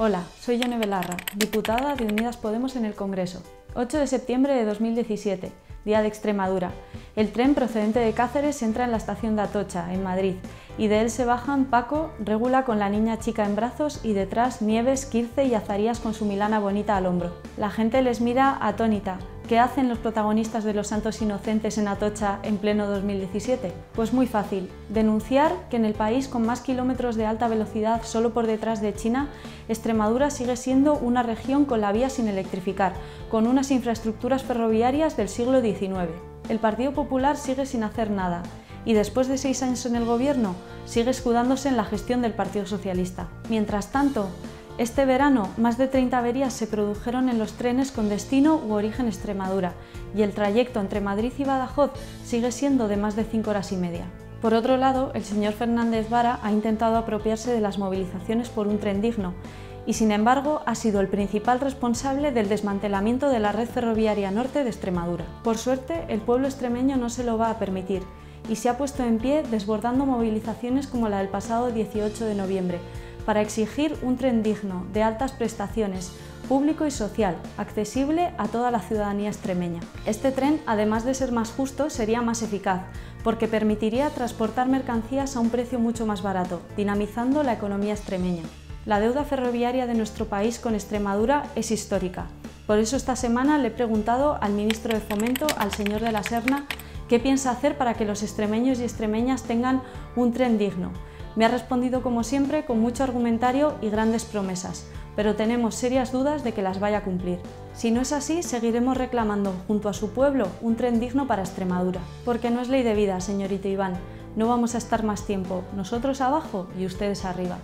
Hola, soy Yone Belarra, diputada de Unidas Podemos en el Congreso. 8 de septiembre de 2017, día de Extremadura. El tren procedente de Cáceres entra en la estación de Atocha, en Madrid, y de él se bajan Paco, Regula con la niña chica en brazos y detrás Nieves, Quirce y Azarías con su Milana bonita al hombro. La gente les mira atónita, ¿Qué hacen los protagonistas de Los Santos Inocentes en Atocha en pleno 2017? Pues muy fácil, denunciar que en el país con más kilómetros de alta velocidad solo por detrás de China, Extremadura sigue siendo una región con la vía sin electrificar, con unas infraestructuras ferroviarias del siglo XIX. El Partido Popular sigue sin hacer nada y después de seis años en el gobierno sigue escudándose en la gestión del Partido Socialista. Mientras tanto, este verano, más de 30 averías se produjeron en los trenes con destino u origen Extremadura y el trayecto entre Madrid y Badajoz sigue siendo de más de 5 horas y media. Por otro lado, el señor Fernández Vara ha intentado apropiarse de las movilizaciones por un tren digno y, sin embargo, ha sido el principal responsable del desmantelamiento de la red ferroviaria norte de Extremadura. Por suerte, el pueblo extremeño no se lo va a permitir y se ha puesto en pie desbordando movilizaciones como la del pasado 18 de noviembre, para exigir un tren digno, de altas prestaciones, público y social, accesible a toda la ciudadanía extremeña. Este tren, además de ser más justo, sería más eficaz, porque permitiría transportar mercancías a un precio mucho más barato, dinamizando la economía extremeña. La deuda ferroviaria de nuestro país con Extremadura es histórica. Por eso esta semana le he preguntado al ministro de Fomento, al señor de la Serna, qué piensa hacer para que los extremeños y extremeñas tengan un tren digno, me ha respondido como siempre con mucho argumentario y grandes promesas, pero tenemos serias dudas de que las vaya a cumplir. Si no es así, seguiremos reclamando junto a su pueblo un tren digno para Extremadura. Porque no es ley de vida, señorita Iván. No vamos a estar más tiempo, nosotros abajo y ustedes arriba.